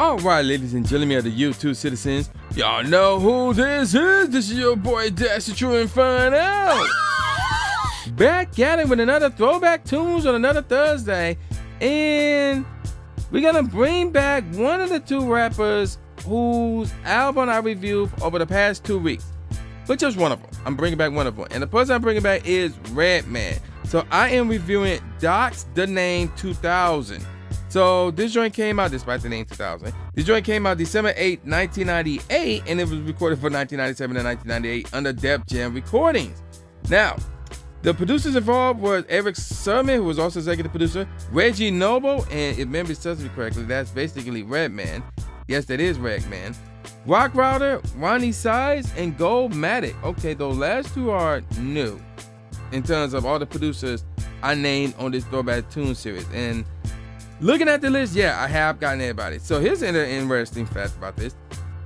All right, ladies and gentlemen of the YouTube citizens, y'all know who this is. This is your boy Dash the True and Find Out. Back at it with another throwback tunes on another Thursday, and we're gonna bring back one of the two rappers whose album I reviewed over the past two weeks, but just one of them. I'm bringing back one of them, and the person I'm bringing back is Redman. So I am reviewing Doc's Da Name 2000. So this joint came out, despite the name 2000. This joint came out December 8, 1998, and it was recorded for 1997 and 1998 under Def Jam Recordings. Now, the producers involved were Erick Sermon, who was also executive producer, Reggie Noble, and if memory serves me correctly, that's basically Redman. Yes, that is Redman. Rock Router, Roni Size, and Gov Mattic. Okay, those last two are new in terms of all the producers I named on this Throwback Tune series. And Looking at the list, yeah, I have gotten everybody. So here's an interesting fact about this.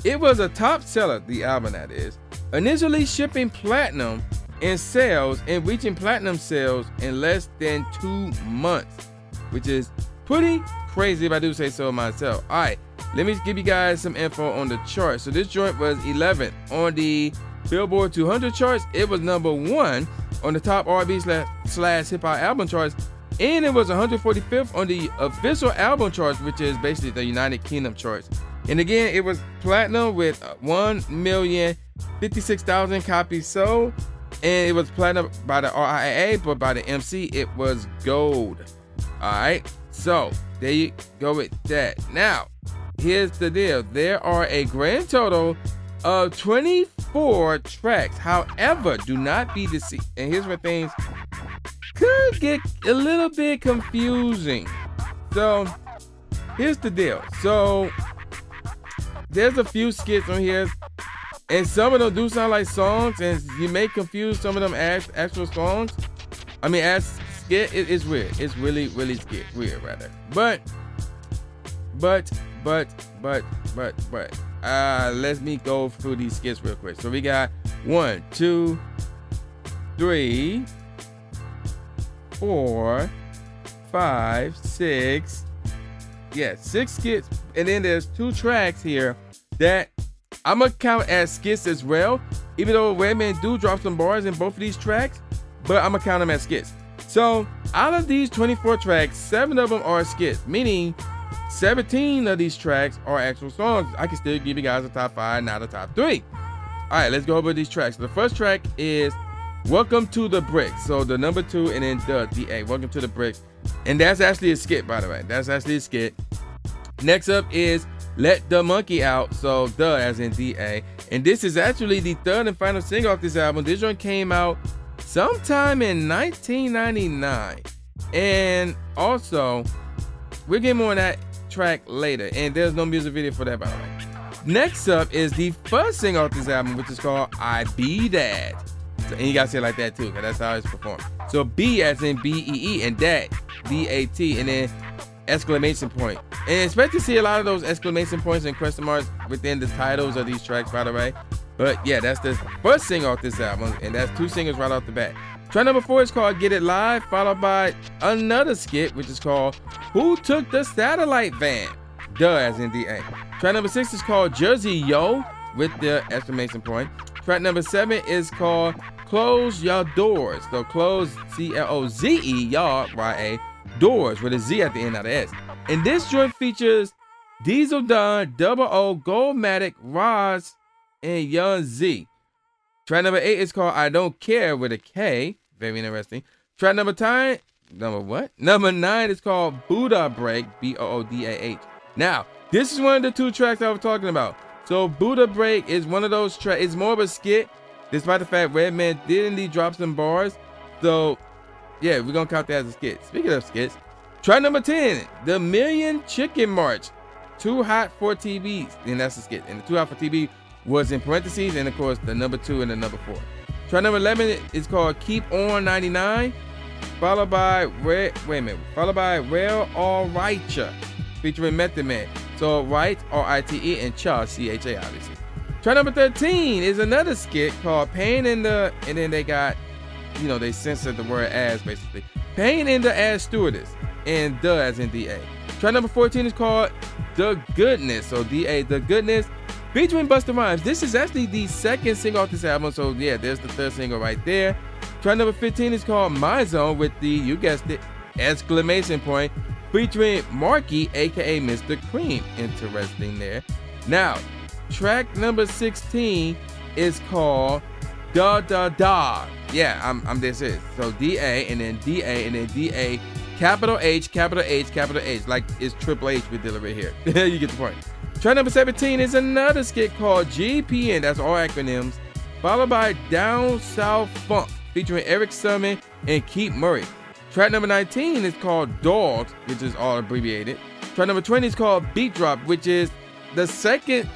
It was a top seller, the album that is, initially shipping platinum in sales and reaching platinum sales in less than two months, which is pretty crazy if I do say so myself. All right, let me give you guys some info on the chart. So this joint was 11th on the Billboard 200 charts. It was number one on the top R&B slash, slash hip hop album charts and it was 145th on the official album charts, which is basically the United Kingdom charts. And again, it was platinum with 1,056,000 copies sold. And it was platinum by the RIAA, but by the MC, it was gold. All right, so there you go with that. Now, here's the deal there are a grand total of 24 tracks. However, do not be deceived. And here's where things could get a little bit confusing. So here's the deal. So there's a few skits on here, and some of them do sound like songs, and you may confuse some of them as actual songs. I mean, as skit, it, it's weird. It's really, really skit weird, rather. But, but, but, but, but, but. Uh, let me go through these skits real quick. So we got one, two, three, four, five, six. Yeah, six skits. And then there's two tracks here that I'm gonna count as skits as well. Even though Redman do drop some bars in both of these tracks, but I'm gonna count them as skits. So out of these 24 tracks, seven of them are skits, meaning 17 of these tracks are actual songs. I can still give you guys a top five, not a top three. All right, let's go over these tracks. The first track is Welcome to the Brick. So the number two and then the DA. Welcome to the Brick. And that's actually a skit, by the way. That's actually a skit. Next up is Let the Monkey Out. So the as in DA. And this is actually the third and final single off this album. This one came out sometime in 1999. And also, we'll get more on that track later. And there's no music video for that, by the way. Next up is the first single off this album, which is called I Be That. So, and you gotta say it like that too, because that's how it's performed. So B as in B E E and that D A T and then exclamation point. And expect to see a lot of those exclamation points and question marks within the titles of these tracks, by the way. But yeah, that's the first single off this album, and that's two singles right off the bat. Track number four is called Get It Live, followed by another skit, which is called Who Took the Satellite Van? Duh, as in D A. Track number six is called Jersey Yo, with the exclamation point. Track number seven is called Close Your Doors. So close C L O Z E, y'all, Y A, doors with a Z at the end, not the S. And this joint features Diesel Don, Double O, Gov Mattic, Roz, and Young Zee. Track number eight is called I Don't Care with a K. Very interesting. Track number nine, number what? Number nine is called Buddha Break, B O O D A H. Now, this is one of the two tracks I was talking about. So Buddha Break is one of those tracks. It's more of a skit Despite the fact Redman did indeed drop some bars. So, yeah, we're to count that as a skit. Speaking of skits, try number 10, The Million Chicken March. Too Hot for TV. And that's a skit. And the Too Hot for TV was in parentheses. And of course, the number two and the number four. Try number 11 is called Keep On 99. Followed by, Red, wait a minute, followed by Rail All Right featuring Method Man. So, right, R I T E, and Cha, C H A, obviously. Track number 13 is another skit called Pain in the, and then they got, you know, they censored the word ass basically. Pain in the ass stewardess, and the as in DA. Track number 14 is called The Goodness. So D-A, The Goodness, featuring Busta Rhymes. This is actually the second single off this album. So yeah, there's the third single right there. Track number 15 is called My Zone with the, you guessed it, exclamation point, featuring Marky, aka Mr. Cream. Interesting there. Now, track number 16 is called Da Da Da. Yeah, I'm, I'm this is. So D A and then D A and then D A, capital H, capital H, capital H. Like it's Triple H with delivery here. you get the point. Track number 17 is another skit called GPN. That's all acronyms. Followed by Down South Funk featuring Erick Sermon and Keith Murray. Track number 19 is called Dogs, which is all abbreviated. Track number 20 is called Beat Drop, which is the second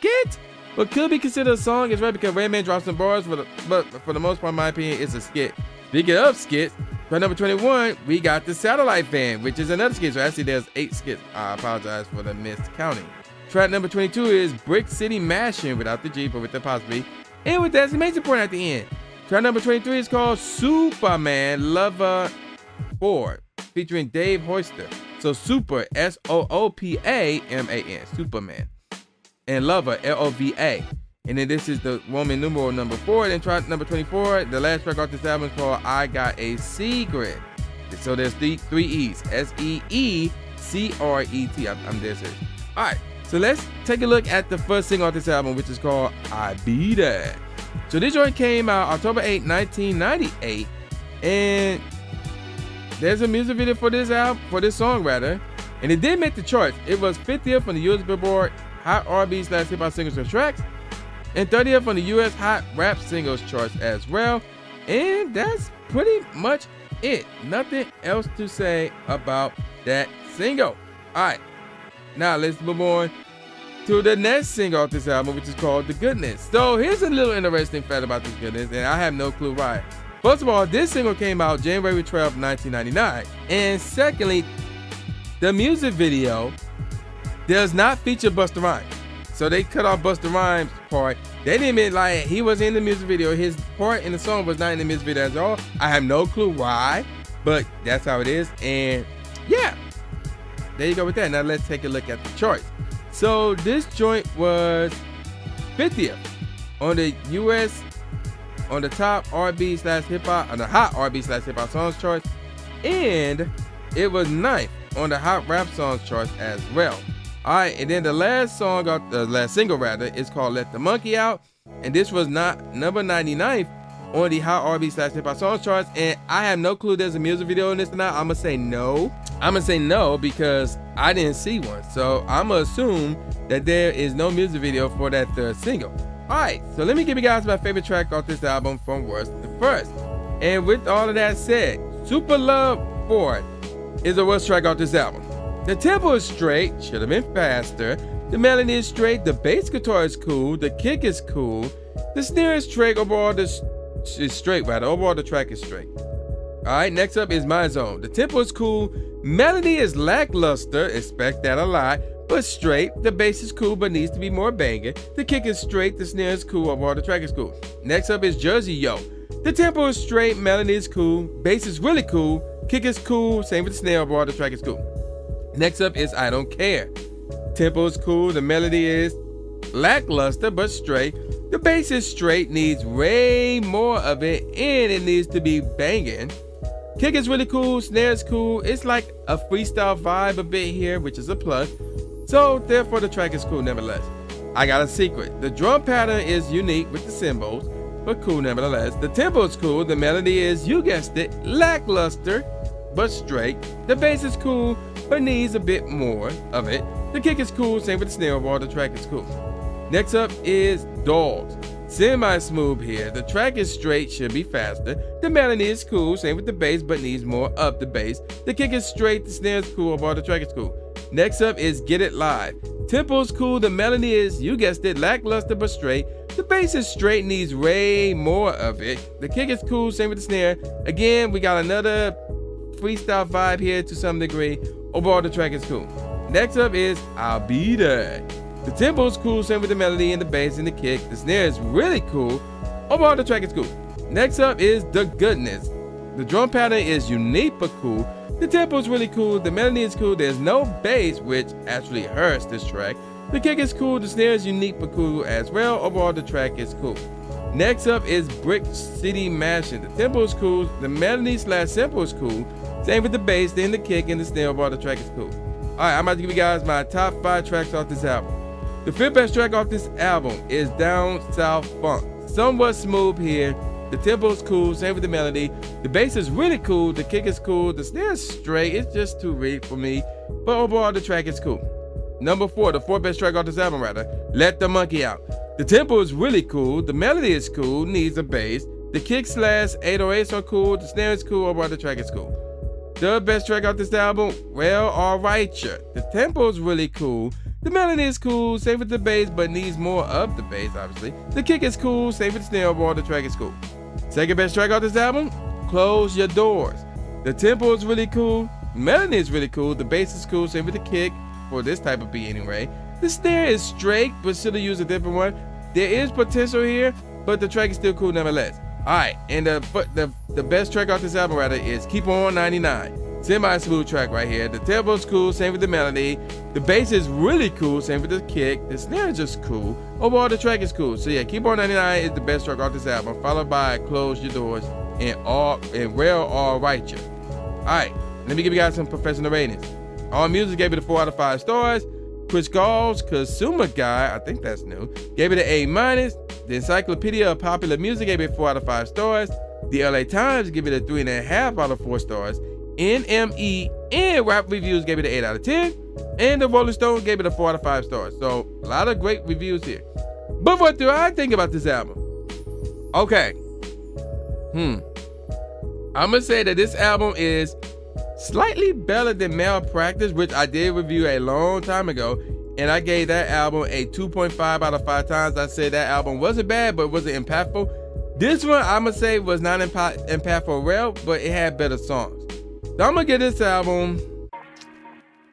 skit, but could be considered a song. It's right because Rayman drops some bars, for the, but for the most part, in my opinion, it's a skit. Speaking of skits, track number 21, we got the Satellite Fan, which is another skit. So actually, there's eight skits. I apologize for the miscounting. Track number 22 is Brick City Mashing without the G, but with the apostrophe, and with the exclamation point at the end. Track number 23 is called Superman Lover 4, featuring Dave Hollister. So Super, S O O P A M A N, Superman. And Lover, L O V A. And then this is the Roman numeral number four. Then track number 24, the last track off this album is called I Got a Secret. So there's the three E's, S E E C R E T. I'm, I'm. All right, so let's take a look at the first single off this album, which is called I Be That. So this joint came out October 8, 1998. And there's a music video for this album, for this song rather, and it did make the charts. It was 50th on the US Billboard Hot R&B slash Hip Hop Singles and Tracks, and 30th on the US Hot Rap Singles charts as well. And that's pretty much it. Nothing else to say about that single. All right, now let's move on to the next single off this album, which is called The Goodness. So here's a little interesting fact about this goodness, and I have no clue why. First of all, this single came out January 12, 1999. And secondly, the music video does not feature Busta Rhymes. So they cut off Busta Rhymes' part. They didn't mean like he was in the music video. His part in the song was not in the music video at all. I have no clue why, but that's how it is. And yeah, there you go with that. Now let's take a look at the charts. So this joint was 50th on the US on the top R&B slash hip hop on the hot R&B slash hip hop songs charts, and it was ninth on the hot rap songs charts as well. All right, and then the last song, the last single rather, is called "Let the Monkey Out," and this was not number 99th on the hot R&B slash hip hop songs charts. And I have no clue there's a music video in this or not. I'm gonna say no. I'm gonna say no because I didn't see one. So I'm gonna assume that there is no music video for that third single. Alright, so let me give you guys my favorite track off this album from worst to first. And with all of that said, Super Love Ford is the worst track off this album. The tempo is straight, should have been faster. The melody is straight, the bass guitar is cool, the kick is cool, the snare is straight, overall the is straight rather, overall the track is straight. Alright, next up is My Zone. The tempo is cool, melody is lackluster, expect that a lot, but straight. The bass is cool, but needs to be more banging. The kick is straight, the snare is cool, overall the track is cool. Next up is Jersey Yo. The tempo is straight, melody is cool, bass is really cool, kick is cool, same with the snare, overall the track is cool. Next up is I Don't Care. Tempo is cool, the melody is lackluster but straight. The bass is straight, needs way more of it, and it needs to be banging. Kick is really cool, snare is cool. It's like a freestyle vibe a bit here, which is a plus. So therefore the track is cool nevertheless. I got a secret. The drum pattern is unique with the cymbals, but cool nevertheless. The tempo is cool. The melody is, you guessed it, lackluster, but straight. The bass is cool, but needs a bit more of it. The kick is cool, same with the snare bar, the track is cool. Next up is Dogs. Semi-smooth here. The track is straight, should be faster. The melody is cool, same with the bass, but needs more of the bass. The kick is straight, the snare is cool, bar, the track is cool. Next up is Get It Live. Tempo's cool, the melody is, you guessed it, lackluster but straight. The bass is straight, needs way more of it. The kick is cool, same with the snare. Again, we got another freestyle vibe here to some degree. Overall, the track is cool. Next up is I'll Be There. The tempo is cool, same with the melody and the bass and the kick. The snare is really cool. Overall, the track is cool. Next up is The Goodness. The drum pattern is unique but cool. The tempo is really cool. The melody is cool. There's no bass, which actually hurts this track. The kick is cool. The snare is unique but cool as well. Overall, the track is cool. Next up is Brick City Mansion. The tempo is cool. The melody slash sample is cool. Same with the bass, then the kick and the snare. Overall, the track is cool. All right, I'm about to give you guys my top five tracks off this album. The fifth best track off this album is Down South Funk. Somewhat smooth here. The tempo is cool, same with the melody. The bass is really cool, the kick is cool, the snare is straight, it's just too weak for me. But overall, the track is cool. Number four, the fourth best track off this album, rather, Let the Monkey Out. The tempo is really cool, the melody is cool, needs a bass. The kick slash 808s are cool, the snare is cool, overall, the track is cool. The best track off this album, well, alright, sure. The tempo is really cool. The melody is cool, save with the bass, but needs more of the bass, obviously. The kick is cool, save with the snare, overall, the track is cool. Second best track off this album, Close Your Doors. The tempo is really cool, melody is really cool, the bass is cool, same with the kick, for this type of beat anyway. The snare is straight, but still use a different one. There is potential here, but the track is still cool nevertheless. Alright, and the, the the best track off this album rather is Keep On 99. Semi-smooth track right here. The tempo is cool, same with the melody. The bass is really cool, same with the kick. The snare is just cool. Overall, the track is cool. So yeah, Keep On 99 is the best track off this album, followed by Close Your Doors and All and Well Alright You. Alright, let me give you guys some professional ratings. All Music gave it a 4 out of 5 stars. Christgau's Consumer Guy, I think that's new, gave it an A minus. The Encyclopedia of Popular Music gave it 4 out of 5 stars. The LA Times gave it a 3.5 out of 4 stars. NME and Rap Reviews gave it an 8 out of 10. And the Rolling Stone gave it a 4 out of 5 stars. So, a lot of great reviews here. But what do I think about this album? Okay. Hmm. I'm going to say that this album is slightly better than Malpractice, which I did review a long time ago and I gave that album a 2.5 out of 5 times. I said that album wasn't bad, but wasn't impactful. This one, I'm gonna say, was not impa- impactful well, but it had better songs. So I'm gonna give this album.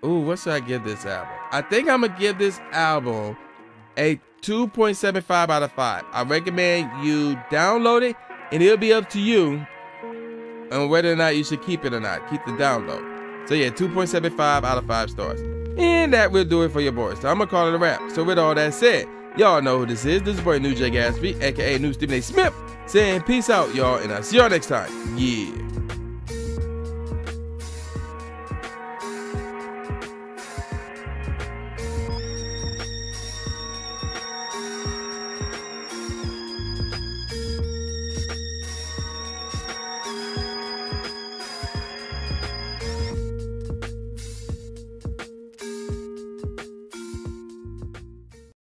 Ooh, what should I give this album? I think I'm gonna give this album a 2.75 out of 5. I recommend you download it, and it'll be up to you on whether or not you should keep it or not. Keep the download. So yeah, 2.75 out of 5 stars. And that will do it for your boys. So I'm gonna call it a wrap. So with all that said, y'all know who this is. This is boy New J Gatsby, aka New Stephen A. Smith, saying peace out, y'all, and I'll see y'all next time. Yeah.